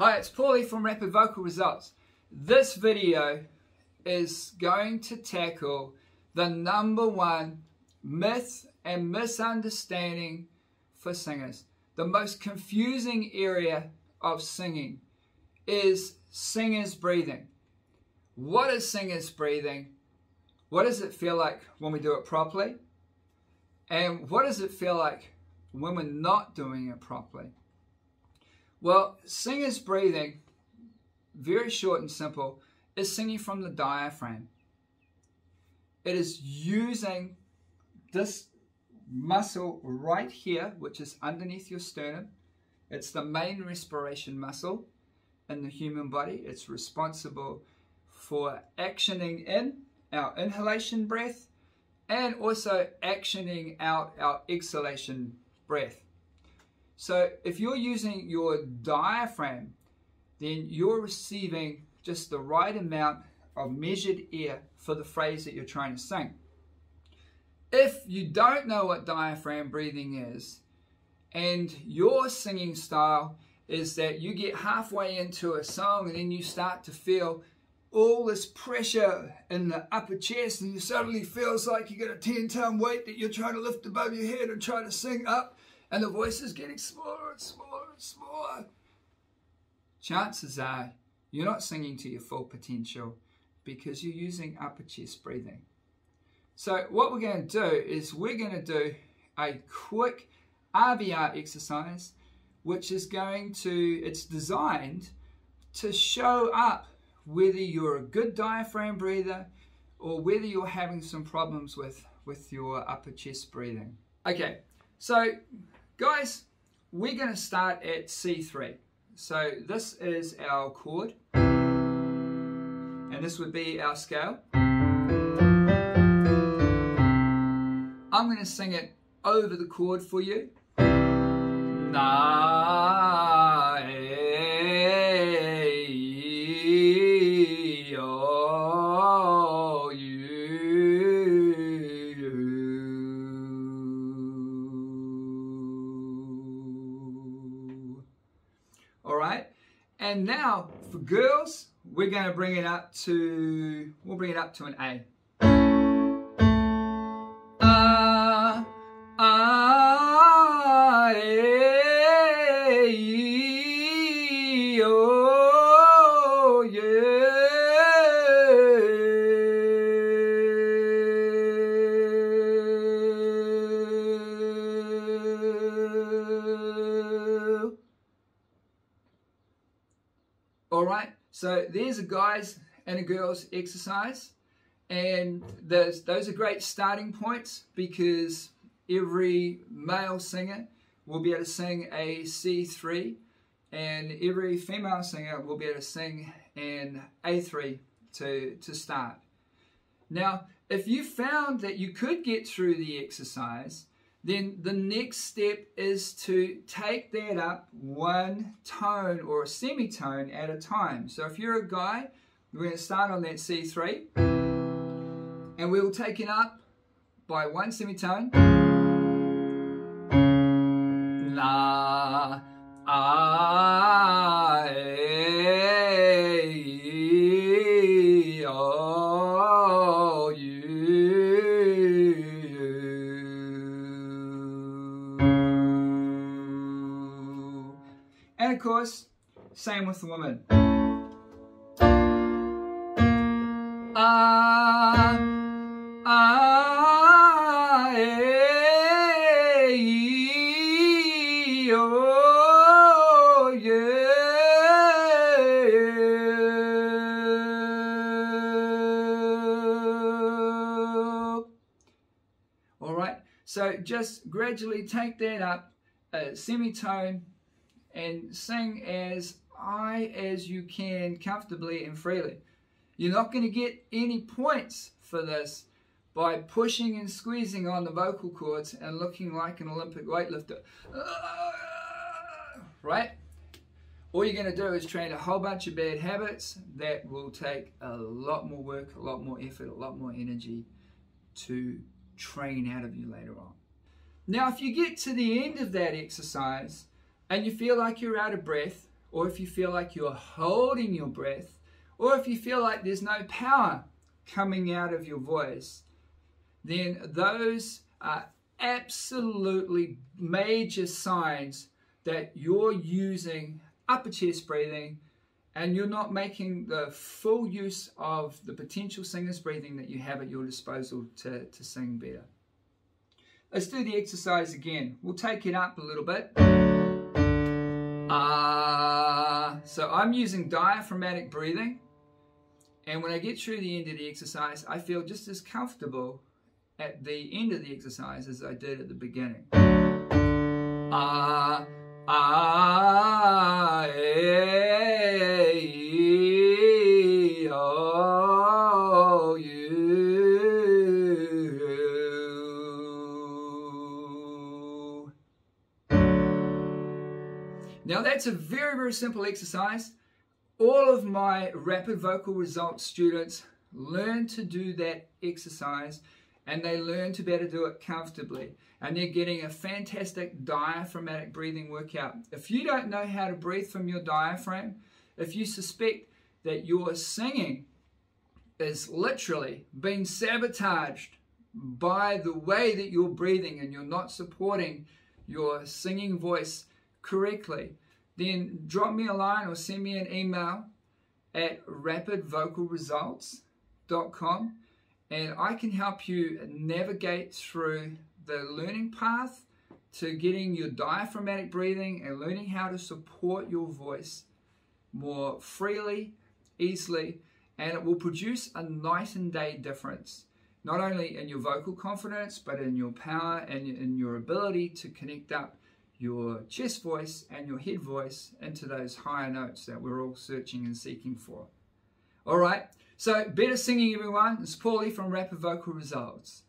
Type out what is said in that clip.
Hi, it's Paulie from Rapid Vocal Results. This video is going to tackle the number one myth and misunderstanding for singers. The most confusing area of singing is singers breathing. What is singers breathing? What does it feel like when we do it properly? And what does it feel like when we're not doing it properly? Well, singers breathing, very short and simple, is singing from the diaphragm. It is using this muscle right here, which is underneath your sternum. It's the main respiration muscle in the human body. It's responsible for actioning in our inhalation breath and also actioning out our exhalation breath. So if you're using your diaphragm, then you're receiving just the right amount of measured air for the phrase that you're trying to sing. If you don't know what diaphragm breathing is, and your singing style is that you get halfway into a song and then you start to feel all this pressure in the upper chest and you suddenly feels like you got a 10 ton weight that you're trying to lift above your head and try to sing up and the voice is getting smaller and smaller and smaller. Chances are you're not singing to your full potential because you're using upper chest breathing. So what we're going to do is we're going to do a quick RVR exercise which is going to, it's designed to show up whether you're a good diaphragm breather or whether you're having some problems with, with your upper chest breathing. Okay, so guys, we're going to start at C3. So this is our chord, and this would be our scale. I'm going to sing it over the chord for you. All right. And now for girls, we're to bring it up to, we'll bring it up to an A. right, so there's a guys and a girls exercise, and those those are great starting points because every male singer will be able to sing a C3, and every female singer will be able to sing an A3 to to start. Now, if you found that you could get through the exercise, then the next step is to take that up one tone or a semitone at a time. So if you're a guy, we're going to start on that C3 and we'll take it up by one semitone. La, ah, same with the woman. Ah, ah, eh, yeah. All right, so just gradually take that up a semitone and sing as high as you can comfortably and freely. You're not going to get any points for this by pushing and squeezing on the vocal cords and looking like an Olympic weightlifter. Uh, right? All you're going to do is train a whole bunch of bad habits that will take a lot more work, a lot more effort, a lot more energy to train out of you later on. Now, if you get to the end of that exercise and you feel like you're out of breath, or if you feel like you're holding your breath, or if you feel like there's no power coming out of your voice, then those are absolutely major signs that you're using upper chest breathing and you're not making the full use of the potential singer's breathing that you have at your disposal to, to sing better. Let's do the exercise again. We'll take it up a little bit. Uh, so I'm using diaphragmatic breathing. And when I get through the end of the exercise, I feel just as comfortable at the end of the exercise as I did at the beginning. Ah, ah, Now that's a very, very simple exercise. All of my rapid vocal results students learn to do that exercise and they learn to be able to do it comfortably. And they're getting a fantastic diaphragmatic breathing workout. If you don't know how to breathe from your diaphragm, if you suspect that your singing is literally being sabotaged by the way that you're breathing and you're not supporting your singing voice correctly, then drop me a line or send me an email at rapidvocalresults.com and I can help you navigate through the learning path to getting your diaphragmatic breathing and learning how to support your voice more freely, easily, and it will produce a night and day difference, not only in your vocal confidence, but in your power and in your ability to connect up your chest voice and your head voice into those higher notes that we're all searching and seeking for. All right, so better singing, everyone. It's Paulie from Rapid Vocal Results.